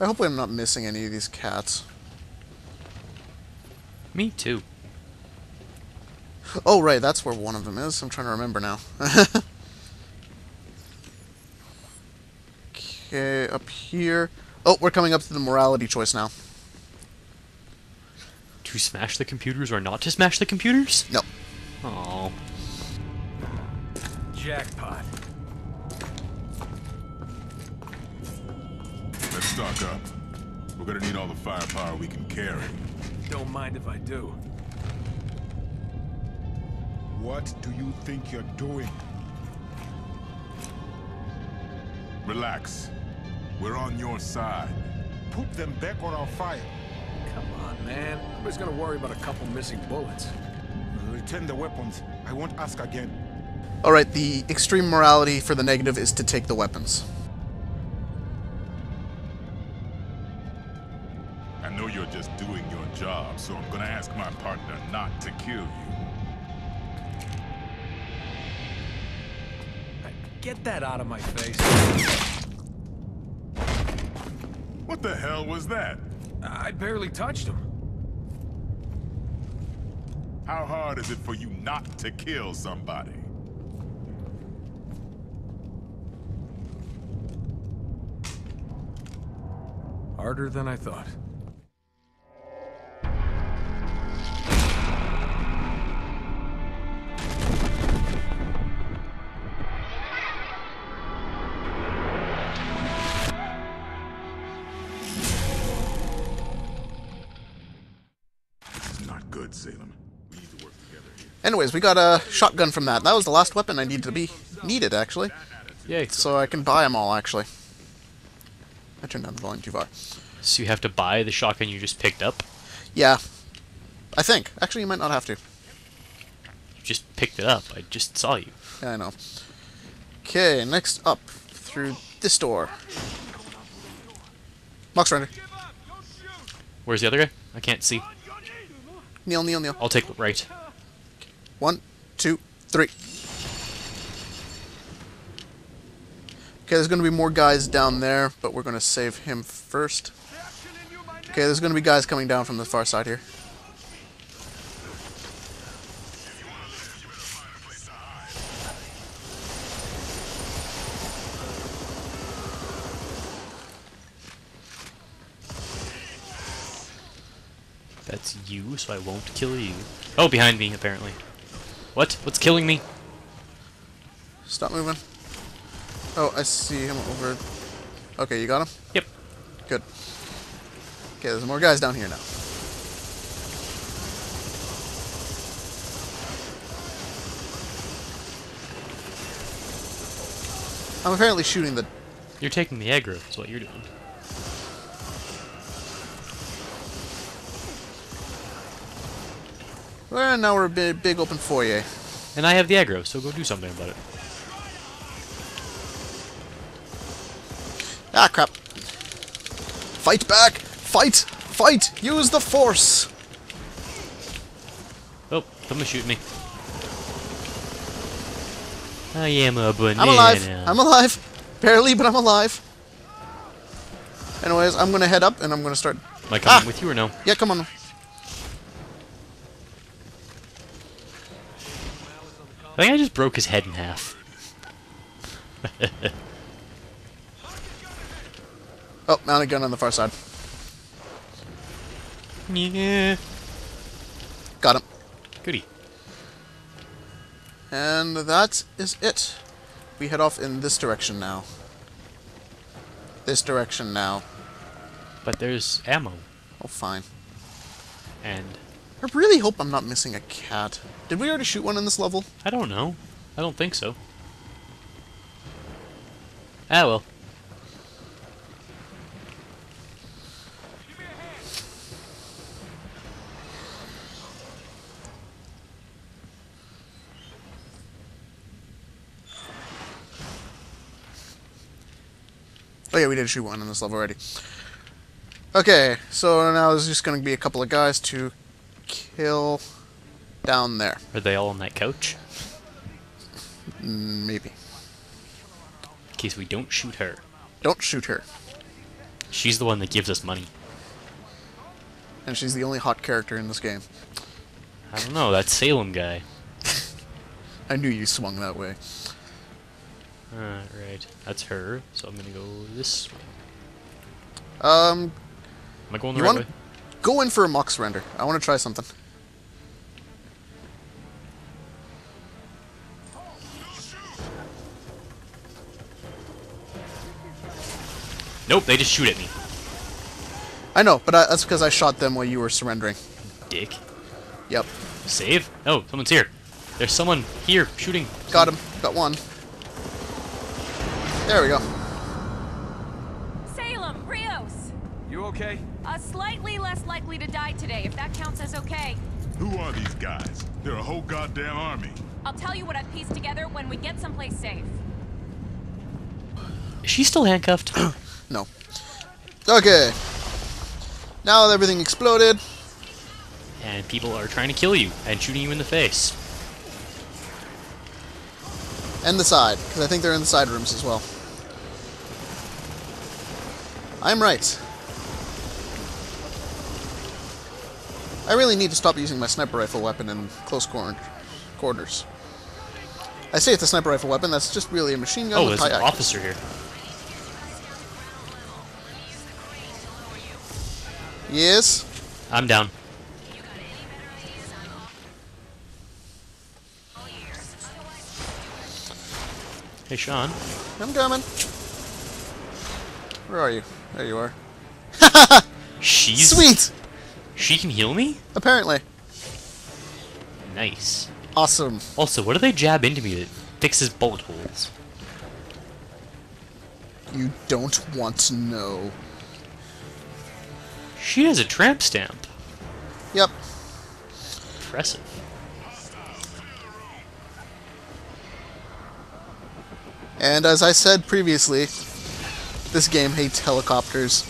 I hope I'm not missing any of these cats. Me too. Oh, right, that's where one of them is. I'm trying to remember now. okay, up here. Oh, we're coming up to the morality choice now. To smash the computers or not to smash the computers? No. Oh. Jackpot. Stock up. We're gonna need all the firepower we can carry. Don't mind if I do. What do you think you're doing? Relax. We're on your side. Put them back on our fire. Come on, man. Nobody's gonna worry about a couple missing bullets. Return the weapons. I won't ask again. Alright, the extreme morality for the negative is to take the weapons. Know you're just doing your job, so I'm gonna ask my partner not to kill you. Get that out of my face. What the hell was that? I barely touched him. How hard is it for you not to kill somebody? Harder than I thought. Is Salem. We need to work together here. Anyways, we got a shotgun from that. That was the last weapon I needed to be needed, actually. Yay. So I can buy them all, actually. I turned down the volume too far. So you have to buy the shotgun you just picked up? Yeah. I think. Actually, you might not have to. You just picked it up. I just saw you. Yeah, I know. Okay, next up. Through this door. Mock surrender. Where's the other guy? I can't see. Kneel, kneel, kneel. I'll take right. One, two, three. Okay, there's going to be more guys down there, but we're going to save him first. Okay, there's going to be guys coming down from the far side here. That's you, so I won't kill you. Oh, behind me, apparently. What? What's killing me? Stop moving. Oh, I see him over... Okay, you got him? Yep. Good. Okay, there's more guys down here now. I'm apparently shooting the... You're taking the aggro, is what you're doing. Well, now we're a big, big open foyer. And I have the aggro, so go do something about it. Ah, crap. Fight back! Fight! Fight! Use the force! Oh, someone's shooting me. I am a banana. I'm alive! I'm alive! Barely, but I'm alive. Anyways, I'm gonna head up and I'm gonna start... Am I coming Ah! with you or no? Yeah, come on. I think I just broke his head in half. Oh, mounted gun on the far side. yeah. Got him. Goody. And that is it. We head off in this direction now. This direction now. But there's ammo. Oh, fine. And I really hope I'm not missing a cat. Did we already shoot one in this level? I don't know. I don't think so. Ah, well. Oh yeah, we did shoot one in this level already. Okay, so now there's just going to be a couple of guys to kill down there. Are they all on that couch? Mm, Maybe. In case we don't shoot her. Don't shoot her. She's the one that gives us money. And she's the only hot character in this game. I don't know, that Salem guy. I knew you swung that way. Alright. That's her, so I'm gonna go this way. Um, Am I going the right way? Go in for a mock surrender. I want to try something. Nope, they just shoot at me. I know, but I, that's because I shot them while you were surrendering. Dick. Yep. Save? Oh, someone's here. There's someone here shooting. Got him. Got one. There we go. Salem, Rios! You okay? Uh, slightly less likely to die today, if that counts as okay. Who are these guys? They're a whole goddamn army. I'll tell you what I've pieced together when we get someplace safe. Is she still handcuffed? No. Okay. Now that everything exploded, and people are trying to kill you and shooting you in the face. and the side, because I think they're in the side rooms as well. I'm right. I really need to stop using my sniper rifle weapon in close quar- quarters. I say it's a sniper rifle weapon, that's just really a machine gun Oh, there's an officer here. Yes? I'm down. Hey, Sean. I'm coming. Where are you? There you are. She's Sweet! She can heal me? Apparently. Nice. Awesome. Also, what do they jab into me that fixes bullet holes? You don't want to know. She has a tramp stamp. Yep. Impressive. And as I said previously, this game hates helicopters.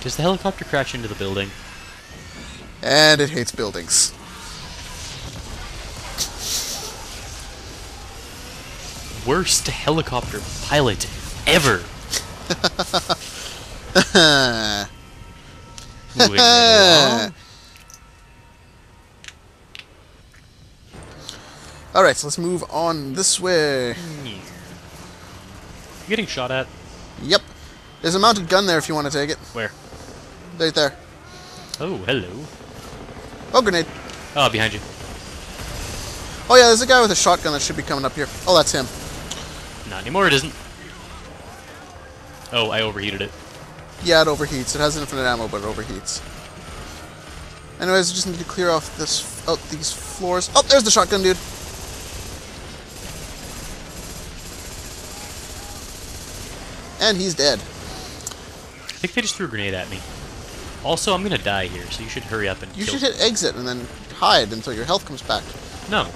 Does the helicopter crash into the building? And it hates buildings. Worst helicopter pilot ever. Moving right along. So let's move on this way. You getting shot at? Yep. There's a mounted gun there if you want to take it. Where? Right there. Oh, hello. Oh, grenade. Oh, behind you. Oh yeah, there's a guy with a shotgun that should be coming up here. Oh, that's him. Not anymore, it isn't. Oh, I overheated it. Yeah, it overheats. It has infinite ammo, but it overheats. Anyways, I just need to clear off this, out these floors. Oh, there's the shotgun dude. And he's dead. I think they just threw a grenade at me. Also, I'm gonna die here, so you should hurry up and You should hit exit and then hide until your health comes back. No.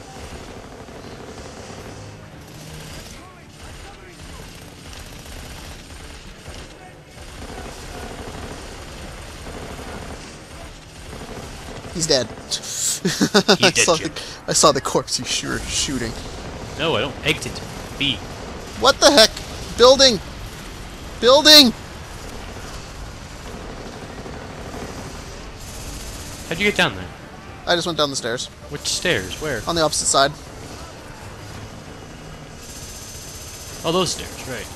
He's dead. I, dead, saw the, I saw the corpse you sure shooting. No, I don't. Exit. B. What the heck? Building! Building! How'd you get down there? I just went down the stairs. Which stairs? Where? On the opposite side. Oh, those stairs, right.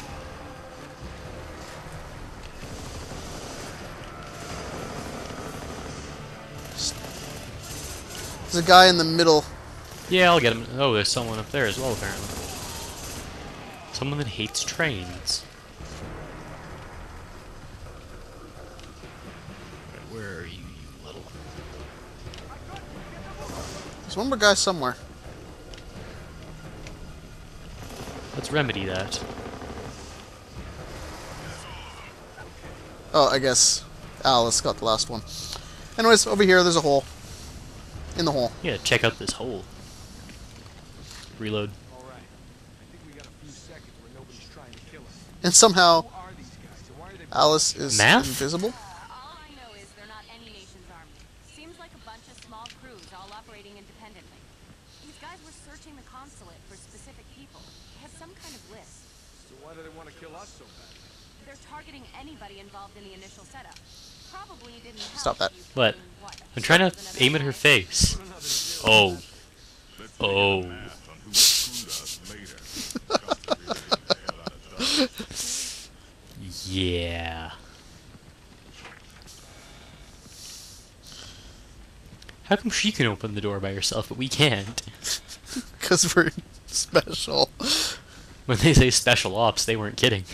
There's a guy in the middle. Yeah, I'll get him. Oh, there's someone up there as well, apparently. Someone that hates trains. Right, Where are you, you little... There's one more guy somewhere. Let's remedy that. Oh, I guess Alice got the last one. Anyways, over here there's a hole. In the hole. Yeah, check out this hole. Reload. All right. I think we got a few seconds where nobody's trying to kill us. And somehow Who are these guys? And why are they... Alice is Math? invisible. All I know is they're not any nation's army. Seems like a bunch of small crews all operating independently. These guys were searching the consulate for specific people. They had some kind of list. So why they want to kill us so bad? targeting anybody involved in the initial setup. Probably didn't help Stop that. you What? what, I'm trying to aim at her face. Oh. Oh. Math on who screwed us later. Got to really get the hell out of Dodge. Yeah. How come she can open the door by herself, but we can't? Because we're special. When they say special ops, they weren't kidding.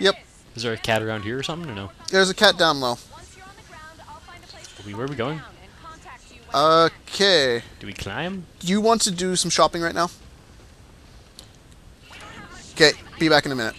Yep. is. There a cat around here or something, or no? There's a cat down low. Once you're on the ground, I'll find a place to We- where are we going? calm down and contact you when I can. Okay. Do we climb? You want to do some shopping right now? Okay, be back in a minute.